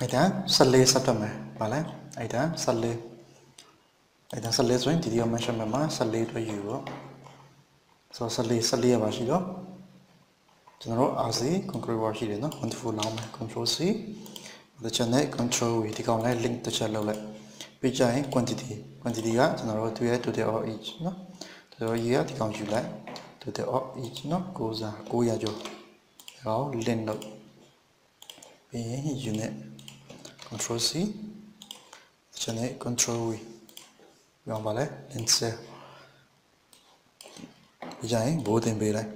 အဲ့ဒါ14ဆက်တက်မယ်ဗာလဲအဲ့ဒါ14အဲ့ဒါ14ဆိုရင်ဒီဒီ measurement မှာ14အတွက်ယူတော့ဆိုတော့14 14ရပါရှိတော့ကျွန်တော်တို့ RC concrete wall ရှိတယ်နော်1 4လောင်းမယ် control C ဒီချက်နဲ့ control V ဒီကောင်လေး link တစ်ချက်လုပ်လိုက်ပြီးကြရင် quantity quantity ကကျွန်တော်တို့သူရဲ့ total of each နော်ကျွန်တော်ရေးရဒီကောင်ယူလိုက် total of each နော်9စား900ကျော်ဒါကို link လုပ်ပြီးရင် unit control C ချက်နဲ့ control V ပြောင်းပါလေ link cell ပြီးကြရင်ဘိုးတင်ပေးလိုက်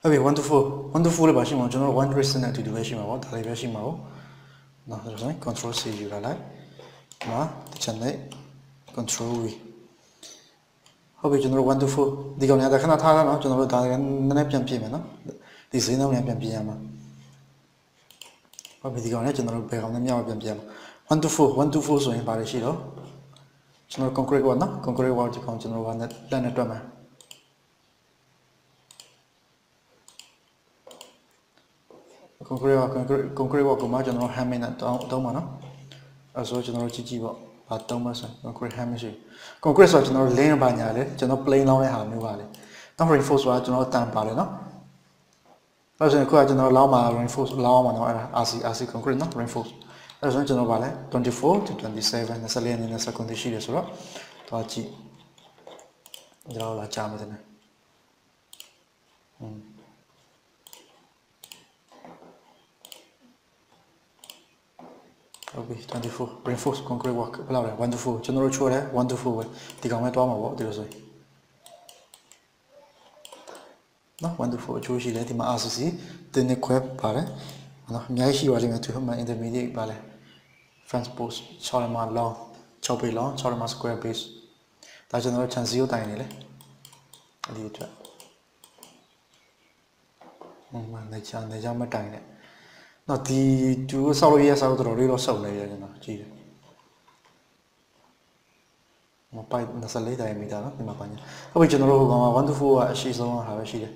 ဟုတ်ပြီ1 to 4 1 to 4လည်းပါရှိမှာကျွန်တော်1 reason နဲ့အတူတူပဲရှိမှာပေါ့ဒါလေးပဲရှိမှာပေါ့နော်ဒါဆိုရင် control C ယူလာလိုက်နော်တစ်ချက်နဲ့ control V ဟုတ်ပြီကျွန်တော်တို့1 to 4ဒီကောင်ညာခဏထားတာနော်ကျွန်တော်တို့ဒါလည်းနည်းနည်းပြန်ပြင်မယ်နော်ဒီဈေးနှုန်းလည်းပြန်ပြင်ရမှာ ဟုတ်ပြီဒီကောင်လည်းကျွန်တော်တို့ဘယ်ကောင်နဲ့မြောက်ပြန်ပြင်မှာ1 to 4 1 to 4ဆိုရင်ဘာလဲရှိတော့ကျွန်တော် concrete wall နော် concrete wall ဒီကောင်ကျွန်တော်တို့ကလက်နဲ့တွက်မှာ concrete က concrete concrete ကမှကျွန်တော် hammer နဲ့တောင်းတောင်းပါနော်အဲဆိုကျွန်တော်ကြည့်ကြည့်ပေါ့ဘာတောင်းမဆို concrete hammer ရှိ concrete ဆိုကျွန်တော် lane ဘာညာလေကျွန်တော် plain လောင်းတဲ့ဟာမျိုးပါလေနောက် reinforce ဆိုတာကျွန်တော်တန်ပါလေနော် အဲဆိုရင်ခုကကျွန်တော်လောင်းမှာ reinforce လောင်းမှာနော်အဲ့ဒါ RC RC concrete နော် reinforce အဲဆိုရင်ကျွန်တော်ဗာလဲ24 to 27 24နဲ့ second ရှိတယ်ဆိုတော့တော့ကြည့်ကျွန်တော်လာကြားမယ်တဲ့อืมဟုတ်ပြီ24 reinforce concrete work ဘယ်လောက်လဲ1 to 4ကျွန်တော်တို့ချိုးတယ်1 to 4ပဲဒီကောင်ပဲတွားမှာပေါ့ဒီလိုဆိုရင် နော်1 to 4အချိုးရှိတယ်ဒီမှာ RCC တင်းနေခွဲပါတယ်နော်အများကြီးရှိပါလိမ့်မယ်သူမှ intermediate ပါလဲ fence post 6လက်မ long 6ပေ long 6လက်မ square base ဒါကျွန်တော်တို့ chance 0တိုင်နေလေအဲ့ဒီအတွက်ဟိုမှာနေချာနေချာမတိုင်နဲ့နော်ဒီသူဆောက်လို့ရဆောက်လို့တော်တော်လေးတော့ဆောက်နေရကျွန်တော်ကြည့်တယ် မပိုက်24တိုင်မီတာနော်ဒီမှာပါညာဟုတ်ပြီကျွန်တော်တို့ဟိုကောင်က1 to 4ကအရှိဆုံးဟာပဲရှိတယ်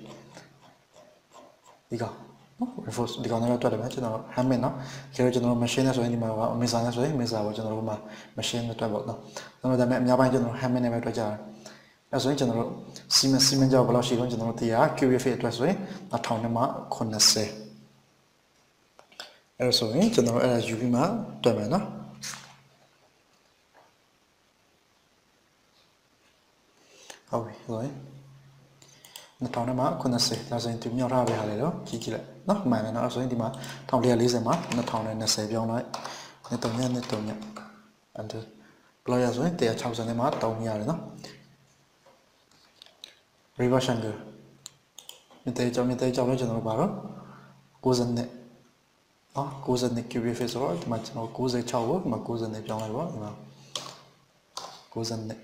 ဒီကောင်နော် reinforce ဒီကောင်လည်းတွက်တယ်မယ်ကျွန်တော် handmade နော်ကျတော့ကျွန်တော် machine နဲ့ဆိုရင်ဒီမှာက mesa နဲ့ဆိုရင် mesa ပေါ့ကျွန်တော်တို့မှာ machine နဲ့တွက်ပေါ့နော်ကျွန်တော်ဒါပေမဲ့အများပိုင်းကျွန်တော် handmade နဲ့ပဲတွက်ကြတယ်အဲဆိုရင်ကျွန်တော်တို့ cement cement ကြောင့်ဘယ်လောက်ရှိတော့ကျွန်တော်တို့တရား cubic feet အတွက်ဆိုရင်1000နဲ့မှ80အဲ့ဒါဆိုရင်ကျွန်တော်အဲ့ဒါယူပြီးမှတွက်မယ်နော် ဟုတ်ပြီဆိုရင်2000နဲ့မှ90ဒါဆိုရင်သူမြောက်ထားပေးရလေတော့ကြည့်ကြည့်လိုက်နော်မှန်တယ်နော်အဲ့ဆိုရင်ဒီမှာ1440မှာ2020ပြောင်းလိုက်နဲ့3ညနဲ့3ညအဲ့ဒါဘလောက်ရဆိုရင်160နဲ့မှ3ရတယ်နော် reverse angle မြေတဲကြောင့်မြေတဲကြောင့်လည်းကျွန်တော်တို့ပါတော့90နဲ့နော်90နဲ့ cubic feet ဆိုတော့ဒီမှာကျွန်တော်96ကိုဒီမှာ90နဲ့ပြောင်းလိုက်ပါဒီမှာ90နဲ့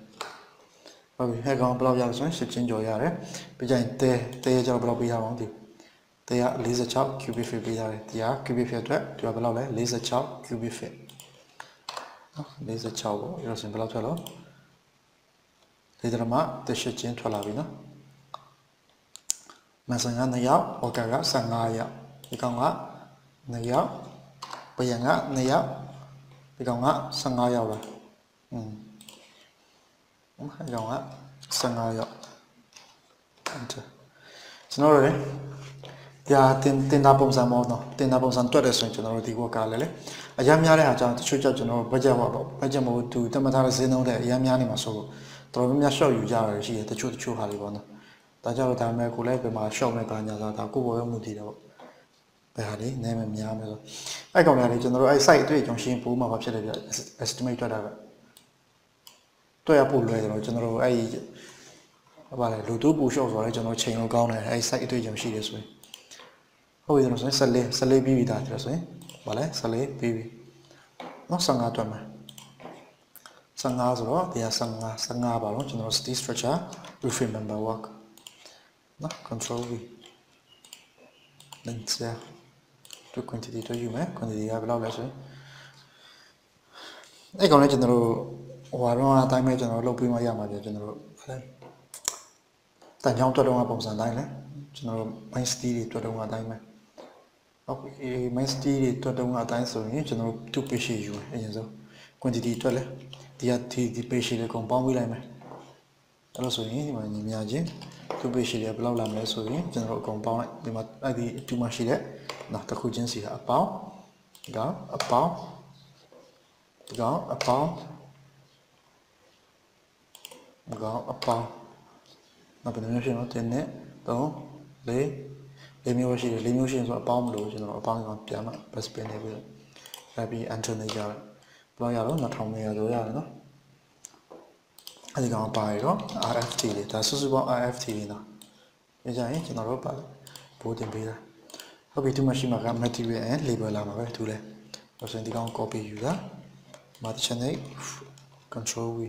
ဟုတ်ပြီဟဲ့ကောင်ဘယ်လောက်ရလဲဆိုရင်ရှစ်ချင်းကျော်ရတယ်ပြီးကြရင်တဲတဲရကြတော့ဘယ်လောက်ပေးရအောင်ဒီတဲရ46 cubic feet ပေးရတယ်ဒီက cubic feet အတွက်ဒီကဘယ်လောက်လဲ46 cubic feet နော်46ပေါ့အဲ့တော့ဆိုရင်ဘယ်လောက်ထွက်လို့ဒီတရမတစ်ရှစ်ချင်းထွက်လာပြီနော်မဆန်က2ယောက်ဟော်ကာက15ယောက်ဒီကောင်က2ယောက်ဘယံက2ယောက်ဒီကောင်က15ယောက်လားอืม အဲ့ကောင်က15ယောက်အဲ့ကျွန်တော်တို့လေဒါတင်တင်တာပုံစံမဟုတ်တော့တင်တာပုံစံတွက်တယ်ဆိုရင်ကျွန်တော်တို့ဒီကောကလည်းလေအများများတဲ့ဟာကြောင့်တချို့ကြောင့်ကျွန်တော်တို့ဘတ်ဂျက်ပါပေါ့ဘတ်ဂျက်မဟုတ်သူတမထားတဲ့ဈေးနှုန်းတဲ့အများများနေမှာဆိုတော့တော်တော်များများရှော့ယူကြရတယ်ရှိတယ်တချို့တချို့ဟာတွေပေါ့နော်ဒါကြောင့်ဒါမဲ့ကိုလည်းပြမှာရှော့မဲ့ပါညာသာဒါကိုပေါ်ရမှုတည်တယ်ပေါ့ဘယ်ဟာလေးနည်းမများမယ်ဆိုအဲ့ကောင်လေးကျွန်တော်တို့အဲ့ site အတွေ့အကြုံရှင်းပိုးမှာဘာဖြစ်လဲပြ estimate တွက်တာပဲ တွေ့ရဖို့လွယ်တယ်တော့ကျွန်တော်တို့အဲ့ဒီဘာလဲလူတူပူရှော့ဆိုတော့ကျွန်တော်ချိန်လို့ကောင်းတယ်အဲ့ site အတွေ့အကြုံရှိတယ်ဆိုရင်ဟုတ်ပြီကျွန်တော်ဆိုရင်14 14ပြီးပြီဒါဆိုရင်ဘာလဲ14ပြီးပြီနော်15တွက်မှာ15ဆိုတော့တရား15 15ပါတော့ကျွန်တော် steel structure roofing member work နော် control v length တူ quantity တို့ယူမယ် quantity ကဘယ်လောက်လဲဆိုရင်အဲ့ကောင်လည်းကျွန်တော်တို့ ဟိုဟာတော့အတိုင်းပဲကျွန်တော်လုပ်ပြီးမှရမှာပြကျွန်တော်တို့ဗာလဲတန်ချောင်းတွက်တော့ပုံစံတိုင်းလဲကျွန်တော်တို့ main steel တွေတွက်တော့အတိုင်းပဲဟုတ်ပြီ main steel တွေတွက်တုံးကအတိုင်းဆိုရင်ကျွန်တော်တို့2 page ယူမယ်အရင်ဆုံး quantity တွက်လဲဒီကဒီဒီ page တွေကုန်ပေါင်းပေးလိုက်မယ်အဲ့လိုဆိုရင်ဒီမှာညီမချင်း2 page တွေဘယ်လောက်လာမလဲဆိုရင်ကျွန်တော်တို့အကုန်ပေါင်းလိုက်ဒီမှာအဲ့ဒီ2မှာရှိတဲ့နော်တစ်ခုချင်းစီကအပေါင်းဒီကအပေါင်းဒီကောင်အပေါင်း ဒီကောင်အပေါင်းနောက်ဘယ်လိုမျိုးဖြစ်မလဲတင်းနဲ့3 4လေးမျိုးရှိတယ်လေးမျိုးရှိရင်ဆိုအပေါင်းမလို့ကျွန်တော်အပေါင်းကပြန်မှ best pin နေပြီးတော့အဲ့ပြီး enter နေကြတယ်ဘယ်လောက်ရတော့2000နေရတော့ရတယ်နော်အဲ့ဒီကောင်ပါရတော့ RFT တွေဒါစုစုပေါင်း RFT တွေနော်ပြကြရင်ကျွန်တော်တို့ပါဘိုးတင်ပေးတာဟုတ်ပြီဒီမှာရှိမှာက material and label လာမှာပဲသူလဲဆိုရင်ဒီကောင် copy ယူတာ Martin control v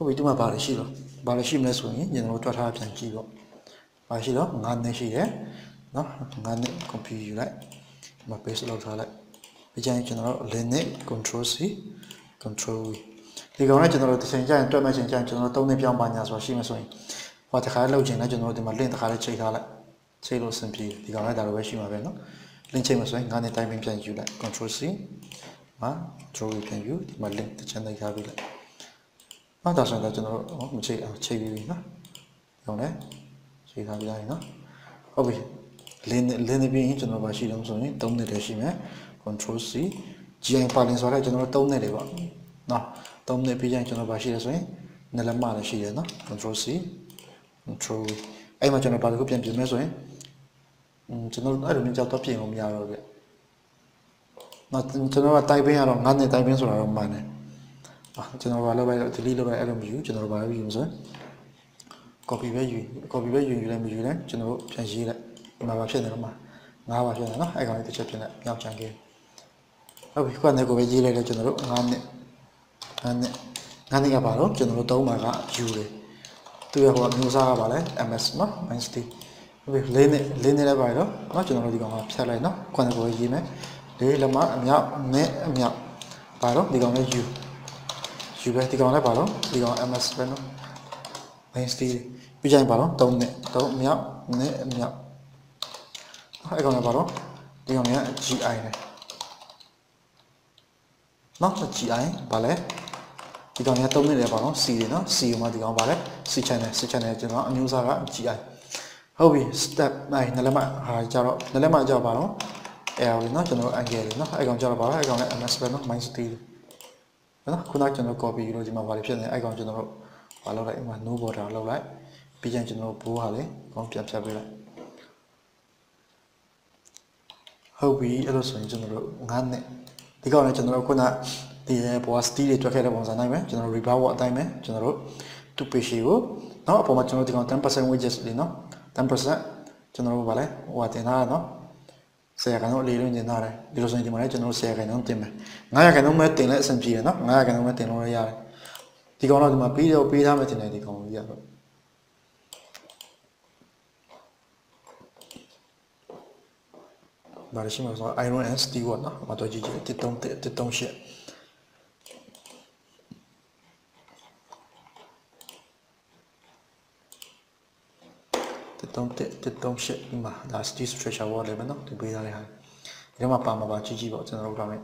ဟုတ်ပြီဒီမှာပါလေရှိတော့ပါလေရှိမလဲဆိုရင်ကျွန်တော်တို့တွက်ထားပြန်ကြည့်တော့ပါရှိတော့9နှစ်ရှိတယ်နော်9နှစ် copy ယူလိုက်ဒီမှာ paste လုပ်ထားလိုက်ပြီးကြရင်ကျွန်တော်တို့ Linux control c control v ဒီကောင်နဲ့ကျွန်တော်တို့တစ်ချိန်ကျရင်တွက်မဲ့ချိန်ကျရင်ကျွန်တော်တို့3နှစ်ပြောင်းပါညာဆိုတာရှိမှဆိုရင်ဟောတစ်ခါလောက်ချိန်နဲ့ကျွန်တော်တို့ဒီမှာ link တစ်ခါလေးချိန်ထားလိုက်ချိန်လို့အဆင်ပြေဒီကောင်နဲ့ဒါလိုပဲရှိမှာပဲနော် link ချိန်မှဆိုရင်9နှစ်တိုင်းပင်ပြန်ယူလိုက် control c မှာ draw ပြန်ယူဒီမှာ link တစ်ချမ်းလိုက်ထားပြီးလိုက် နောက်ဒါဆိုရင်တော့ကျွန်တော်တို့မချိန်အောင်ချိန်ပြီးပြီနော်ဒီကောင်နဲ့ချိန်ထားပြီးလိုက်နော်ဟုတ်ပြီ link link ပြီးရင်ကျွန်တော်ပါရှိတယ်ဆိုရင်3နှစ်တည်းရှိမယ် control c GI ပါလင်ဆိုတာကျွန်တော်တို့3နှစ်တွေပေါ့နော်3နှစ်ပြီးရင်ကျွန်တော်ပါရှိတယ်ဆိုရင်နှစ်လက်မလည်းရှိတယ်နော် control c control အဲ့မှာကျွန်တော်ပါလို့ပြန်ပြင်မယ်ဆိုရင်อืมကျွန်တော်အဲ့လိုမျိုးကြောက်တော့ပြင်လို့မရတော့ဘူးနော်ကျွန်တော်ကတိုင်ပင်းရတော့9နှစ်တိုင်ပင်းဆိုတာတော့မှန်တယ်အာ ကျွန်တော်ဘာလုပ်လိုက်တော့ delete လုပ်လိုက်အဲ့လိုမယူကျွန်တော်ဘာလုပ်ယူမဆို copy ပဲယူ copy ပဲယူယူလဲမယူလဲကျွန်တော်ပြန်ရေးလိုက်ဒီမှာဘာဖြစ်နေတော့မှာ9ပါဖြစ်နေနော်အဲ့ကောင်လေးတစ်ချက်ပြင်လိုက်မြောက်ချန်ခဲ့ဟုတ်ပြီခုကနေကိုပဲရေးလိုက်လဲကျွန်တော်တို့9မိနစ်9မိနစ်9မိနစ်ကပါတော့ကျွန်တော်တို့3ပါကယူတယ်သူရဟိုအမျိုးအစားကပါလဲ MS နော် MST ဟုတ်ပြီလေးနဲ့လေးနဲ့လည်းပါတော့နော်ကျွန်တော်တို့ဒီကောင်ကဖြတ်လိုက်နော်ခုကနေကိုရေးမယ်လေးလက်မအမြောက်နဲ့အမြောက်ပါတော့ဒီကောင်လေးယူ ယူပဲဒီကောင်လည်းပါတော့ဒီကောင် MS ပဲနော် main steel ပြကြရင်ပါတော့3နဲ့3အမြောက်နဲ့အမြောက်အဲ့ကောင်လည်းပါတော့ဒီကောင်က GI နဲ့နော် GI ပါလဲဒီကောင်က3နဲ့လည်းပါတော့ C တွေနော် C မှာဒီကောင်ပါလဲ C channel C channel ကျွန်တော်အမျိုးအစားက GI ဟုတ်ပြီ step 9နလက်မဟာကြတော့နလက်မကြပါတော့ L တွေနော်ကျွန်တော် angle တွေနော်အဲ့ကောင်ကြတော့ပါပဲအဲ့ကောင်လည်း MS ပဲနော် minus 3 နော်ခုနကကျွန်တော် copy လို့ဒီမှာဗာလေးဖြစ်နေအဲ့ကောင်ကျွန်တော်တို့ဘာလုပ်လိုက်အမှ no border လုပ်လိုက်ပြီးရင်ကျွန်တော်ဘိုးဟာလေကောင်းပြန်ဖြတ်ပေးလိုက်ဟုတ်ပြီအဲ့လိုဆိုရင်ကျွန်တော်တို့9နှစ်ဒီကောင်လည်းကျွန်တော်တို့ခုနဒီဘော steel တွေတွက်ခဲ့တဲ့ပုံစံတိုင်းပဲကျွန်တော်တို့ rebar wall အတိုင်းပဲကျွန်တော်တို့2 page ကိုเนาะအပေါ်မှာကျွန်တော်ဒီကောင်10% wages လေးเนาะ10%ကျွန်တော်တို့ဗာလဲဟိုဟာတင်ထားတာเนาะ ဆယ်ရာခိုင်နှုန်းအလေးလုံးတင်ထားတယ်ဒီလိုဆိုရင်ဒီမှာလည်းကျွန်တော်တို့ဆယ်ရာခိုင်နှုန်းတင်မယ်9ရာခိုင်နှုန်းပဲတင်လဲအဆင်ပြေတယ်နော်9ရာခိုင်နှုန်းပဲတင်လို့ရတယ်ဒီကောင်တော့ဒီမှာပြီးတော့ပေးထားမယ်တင်တယ်ဒီကောင်ကြီးရတော့ဒါရှိမှာဆို iron and steel ပေါ့နော်မတော်ကြည့်ကြည့်138 138 တုံးတစ်တုံးရှစ်တစ်တုံးတစ်တစ်တုံးရှစ်ဒီမှာဒါ steel stretcher wall လေးပဲနော်ဒီပေးထားတဲ့ဟာဒီမှာပါမှာပါကြည့်ကြည့်ပေါ့ကျွန်တော်တို့ထားမယ်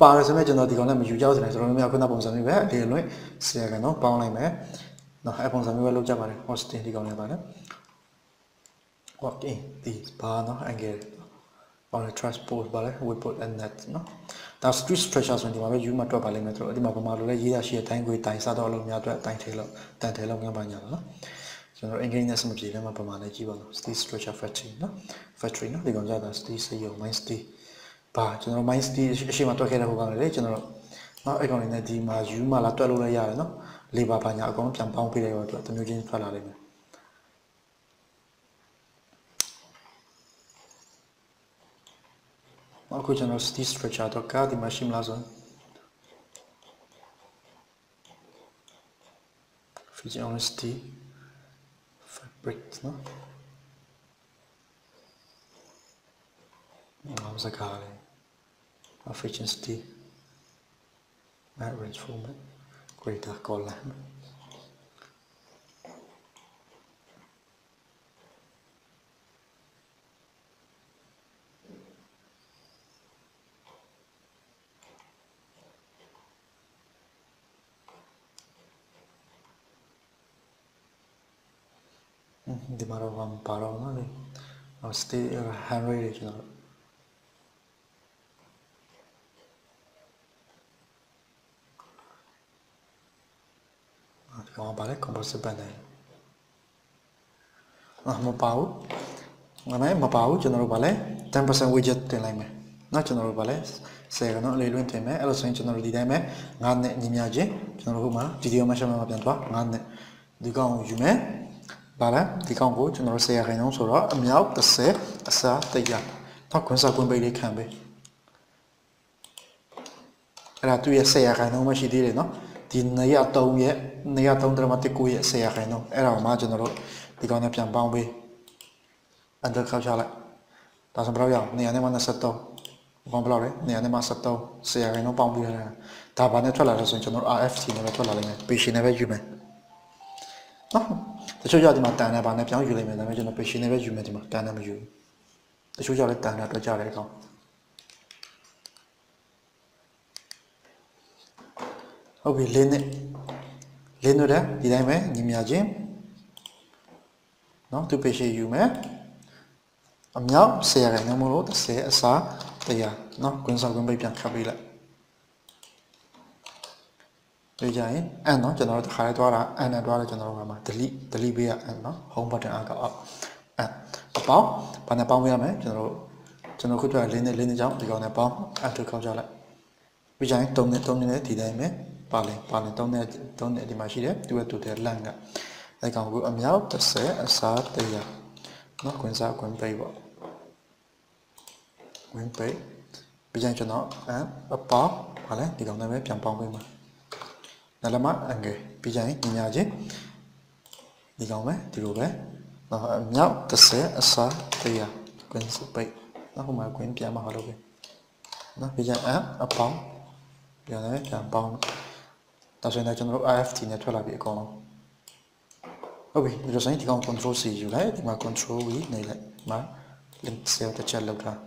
ပါရစမဲ့ကျွန်တော်ဒီကောင်နဲ့မယူကြဘူးဆိုရင်ကျွန်တော်တို့မျိုးခုနပုံစံမျိုးပဲဒီလွင်ဆရာကနော်ပေါင်းလိုက်မယ်နော်အဲ့ပုံစံမျိုးပဲလုပ်ကြပါတယ် hosting ဒီကောင်နဲ့ပါတယ် okay ဒီဘာနော် angle on a transport ပါလေ we put and net နော်ဒါ street structure ဆိုရင်ဒီမှာပဲ U မှာတွက်ပါလိမ့်မယ်သူတို့ဒီမှာပမာလိုလဲရေးရရှိတဲ့တိုင်းခွေတိုင်းစားတော့အလုံးများအတွက်တိုင်းထဲလောက်တန်ထဲလောက်ငန်းပါညာနော် ကျွန်တော် English နဲ့စမပြေလဲမှာပမာနဲ့ကြည့်ပါလို့ street structure factory နော် factory နော်ဒီကောင်ကြတာ street စေယုံ mine street ဘာကျွန်တော် mine street အရှိမတွက်ခဲ့တဲ့ဟိုကောင်လေကျွန်တော်နော်အဲ့ကောင်လေးနဲ့ဒီမှာ U မှာလာတွက်လို့လည်းရတယ်နော် labor ဘာညာအကောင်ပြန်ပေါင်းပေးလိုက်တော့သူမျိုးချင်းထွက်လာလိမ့်မယ်အခုကျွန်တော် steel structure တော့ကဒီမှာရှိမလားဆို feature on steel fabric နော်ငါစ ကားလေး feature steel marriage format greater column ဒီမှာတော့ဘာတော့မလဲ။ stay 100တွေကျွန်တော်ကျွန်တော်ဘာလဲ compressor band တယ်အမပါဘူးငါမဲမပါဘူးကျွန်တော်တို့ဘာလဲ10% widget တင်လိုက်မယ်နော်ကျွန်တော်တို့ဘာလဲ10ကတော့အလေးလွင့်တင်မယ်အဲ့လိုဆိုရင်ကျွန်တော်တို့ဒီတိုင်းပဲ9နဲ့ညီမျှချင်းကျွန်တော်တို့ဟိုမှာ video measurement မှာပြန်သွား9နဲ့ဒီကောင်ကိုယူမယ် ဗာလဲဒီကောင်ကိုကျွန်တော်တို့10ရာခိုင်နှုန်းဆိုတော့အမြောက်30အစား100တော့ခွန်းစားခွန်းပိတ်လေးခံပေးအဲ့ဒါသူ့ရဲ့10ရာခိုင်နှုန်းမှရှိသေးတယ်နော်ဒီ203ရဲ့203.9ရဲ့10ရာခိုင်နှုန်းအဲ့ဒါကိုမှကျွန်တော်တို့ဒီကောင်နဲ့ပြန်ပေါင်းပေး under ခောက်ချလိုက်ဒါဆိုဘယ်လောက်ရအောင်နေရာနဲ့မှ23ဘောင်းဘယ်လောက်လဲနေရာနဲ့မှ73ဆရာခိုင်တော့ပေါင်းပြီးရတယ်ဒါဘာနဲ့ထွက်လာလဲဆိုရင်ကျွန်တော်တို့ RFT နဲ့ပဲထွက်လာလိမ့်မယ် page နဲ့ပဲယူမယ်နော် တချို့ကြောင့်ဒီမှာတန်နဲ့ဘာနဲ့ပြောင်းယူလိမ့်မယ်ဒါပေမဲ့ကျွန်တော် page နဲ့ပဲယူမယ်ဒီမှာတန်နဲ့မယူဘူးတချို့ကြောင့်လည်းတန်နဲ့တွေ့ကြတယ်ကောင်ဟုတ်ပြီလင်းနဲ့လင်းတို့တဲ့ဒီတိုင်းပဲညီမြချင်းနော်သူ page ယူမယ်အမြောက်10ရာခိုင်နှုန်းမလို့30အစား100เนาะကွင်းဆောင်ကွင်းပိတ်ပြန်ခတ်ပေးလိုက် တွေ့ကြရင်အဲ့เนาะကျွန်တော်တို့တစ်ခါလေးတွားတာအဲ့နဲ့တွားတယ်ကျွန်တော်တို့ကမှ delete delete ပေးရအဲ့เนาะ home button အောက်ကအောက်အဲ့အပေါင်းဘာနဲ့ပေါင်းပေးရမလဲကျွန်တော်တို့ကျွန်တော်ခုတွေ့လင်းနဲ့လင်းနဲ့ကြောင့်ဒီကောင်နဲ့ပေါင်းအဲ့ထုတ်ခေါက်ကြလိုက်ပြီးကြရင်3နဲ့3နဲ့ဒီတိုင်းပဲပါလင်ပါလင်3နဲ့3နဲ့ဒီမှာရှိတယ်သူ့ရဲ့တူတဲ့လန့်ကအဲ့ကောင်ကိုအမြောက်30အစား100เนาะကွင်းစားကွင်းပိတ်ပေါ့ဝင်ပိတ်ပြီးရင်ကျွန်တော်အပေါင်းဟာလဲဒီကောင်နဲ့ပဲပြန်ပေါင်းပေးမှာ နလမအငယ်ပြီးရင်ညညာချင်းဒီကောင်ပဲဒီလိုပဲတော့အမြောက်30အစား100ကွင်းစပိတ်နောက်ဟိုမှာကွင်းပြန်မှာလို့ပဲနော်ပြီးရင်အပေါင်းပြန်လည်းပြန်ပေါင်းဒါဆိုရင်ကျွန်တော်တို့ IFT နဲ့ထွက်လာပြီအကောင်လုံးဟုတ်ပြီဒီလိုဆိုရင်ဒီကောင် control C ယူလိုက်ဒီမှာ control V နေလိုက်ဒီမှာ link cell တစ်ချက်လောက်ထား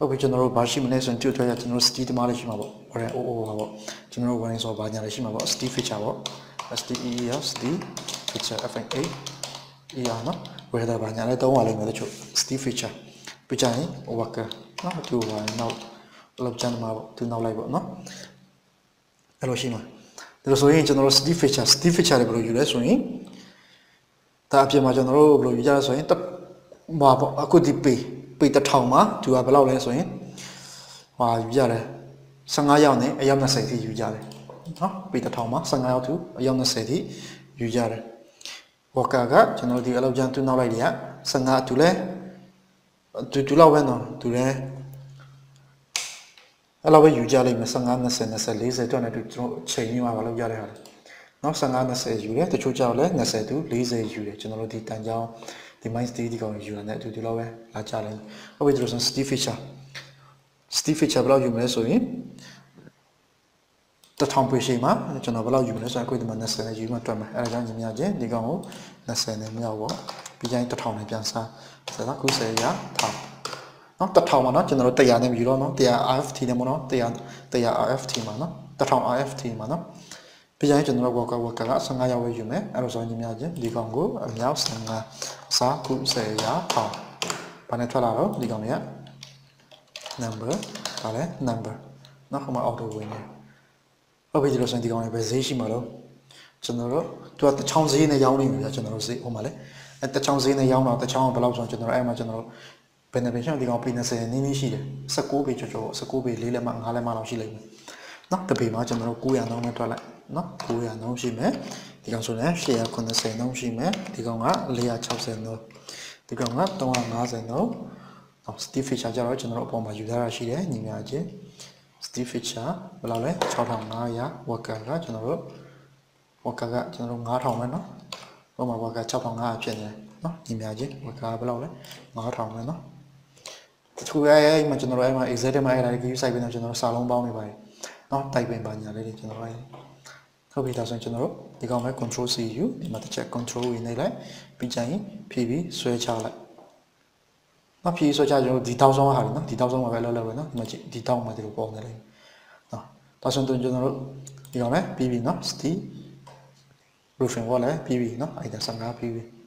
ဟုတ်ပြီကျွန်တော်တို့ဘာရှိမလဲဆိုရင်ကြွထွက်ရကျွန်တော်တို့ Steam တမားလေးရှိမှာပေါ့ warren oo ပါပေါ့ကျွန်တော်တို့ warren ဆိုဘာညာလေးရှိမှာပေါ့ Steam feature ပေါ့ STE ရ Steam feature FN8 ER နော် weather ဘာညာလေးတုံးပါလိမ့်မယ်တချို့ Steam feature ပြချင် worker နော်သူဟာနောက်လောက်ချမ်းမှာပေါ့သူနောက်လိုက်ပေါ့နော်အဲ့လိုရှိမှာဒါလို့ဆိုရင်ကျွန်တော်တို့ Steam feature Steam feature တွေဘယ်လိုယူလဲဆိုရင်ဒါအပြင်မှာကျွန်တော်တို့ဘယ်လိုယူကြလဲဆိုရင်ဘာပေါ့အခုဒီ pay ပေတစ်ထောင်မှာသူကဘယ်လောက်လဲဆိုရင်ဟာယူရတယ်15ရောက်နဲ့အယောက်20ထိယူကြတယ်နော်ပေတစ်ထောင်မှာ15ရောက်သူအယောက်20ထိယူကြတယ်ဝကာကကျွန်တော်ဒီအလောက်ကျန်သူနောက်လိုက်တယ်က15သူလဲသူသူလောက်ပဲနော်သူလဲအဲ့လောက်ပဲယူကြလိမ့်မယ်15 20 20 40တော့နဲ့သူကျွန်တော်ချိန်ကြီးမှာမလုပ်ရတဲ့ဟာလေနော်15 20ယူတယ်တချို့ကြောက်လဲ20သူ40ယူတယ်ကျွန်တော်တို့ဒီတန်ကြောင်း ဒီ mind state ဒီကောင်ယူရတဲ့အတူတူလောက်ပဲလာကြလိုက်ဟုတ်ပြီဒီလိုဆို Steve Fisher Steve Fisher ဘယ်လောက်ယူမလဲဆိုရင်တထောင်ပေရှိမှာကျွန်တော်ဘယ်လောက်ယူမလဲဆိုရင်အခုဒီမှာ20နဲ့ယူမှတွက်မယ်အဲဒါကြောင့်ညီမချင်းဒီကောင်ကို20နဲ့မြောက်ပေါ့ပြီးရင်တထောင်နဲ့ပြန်စားဆိုတော့ခု10ရာထောင်နော်တထောင်မှာနော်ကျွန်တော်တို့100နဲ့ယူတော့နော်100 RFT နဲ့မနော်100 100 RFT မှာနော်တထောင် RFT မှာနော် ပြီးရင်ကျွန်တော်တို့ worker worker က15ရောက်ပဲယူမယ်အဲ့လိုဆိုညီမချင်းဒီကောင်ကိုအမြောက်15အစားခု10ရာထောင်ဘာနဲ့ထွက်လာတော့ဒီကောင်တွေက number ဘာလဲ number နော်ဟိုမှာ auto ဝင်နေဟုတ်ပြီဒီလိုဆိုရင်ဒီကောင်တွေပဲဈေးရှိမှာလို့ကျွန်တော်တို့သူကတချောင်းဈေးနဲ့ရောင်းနေပြီဗျာကျွန်တော်တို့ဈေးဟိုမှာလေအဲတချောင်းဈေးနဲ့ရောင်းတော့တချောင်းကဘယ်လောက်ဆိုတော့ကျွန်တော်တို့အဲ့မှာကျွန်တော်တို့ဘယ်နှပေရှောင်းဒီကောင်ပေ20နည်းနည်းရှိတယ်19ပေကျော်ကျော်19ပေ4လက်မှ5လက်မှလောက်ရှိလိမ့်မယ်နော်တပေမှာကျွန်တော်တို့900နှုန်းနဲ့တွက်လိုက် နော်900နှုန်းရှိမယ်ဒီကောင်ဆိုရင်890နှုန်းရှိမယ်ဒီကောင်က460နှုန်းဒီကောင်က350နှုန်းနော် Steve Fisher ကျတော့ကျွန်တော်တို့အပေါ်မှာယူထားတာရှိတယ်ညီမချင်း Steve Fisher ဘယ်လောက်လဲ6500 worker ကကျွန်တော်တို့ worker ကကျွန်တော်တို့9000ပဲเนาะဟိုမှာ worker 6500ဖြစ်နေတယ်เนาะညီမချင်း worker ဘယ်လောက်လဲ9000ပဲเนาะတချို့အဲအဲမှာကျွန်တော်တို့အဲမှာ exact မှာအဲဒါလေး view site ပဲเนาะကျွန်တော်တို့စာလုံးပေါင်းနေပါတယ်เนาะတိုက်ပင်ပါညာလေးတွေကျွန်တော်တို့ ဟုတ်ပြီဒါဆိုရင်ကျွန်တော်တို့ဒီကောင်ပဲ control C U ဒီမှာတစ်ချက် control V နေလိုက်ပြီးကြရင်ဖြည့်ပြီးဆွဲချလိုက်နော်ဖြည့်ဆွဲချကျွန်တော်ဒီတောက်ဆုံးဟာလေနော်ဒီတောက်ဆုံးမှာပဲလောက်လောက်ပဲနော်ဒီမှာဒီတောက်မှာဒီလိုပေါ်နေလိမ့်နော်ဒါဆိုရင်ကျွန်တော်တို့ဒီကောင်ပဲပြီးပြီနော် Steve roofing wall လည်းပြီးပြီနော်အဲ့ဒါ15ပြီးပြီ